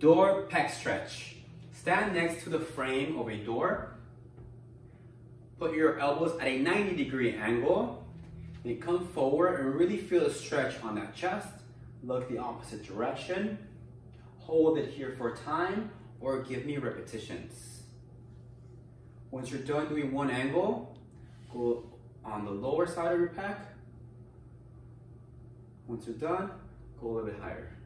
Door pec stretch. Stand next to the frame of a door. Put your elbows at a 90 degree angle. Then come forward and really feel a stretch on that chest. Look the opposite direction. Hold it here for time or give me repetitions. Once you're done doing one angle, go on the lower side of your pec. Once you're done, go a little bit higher.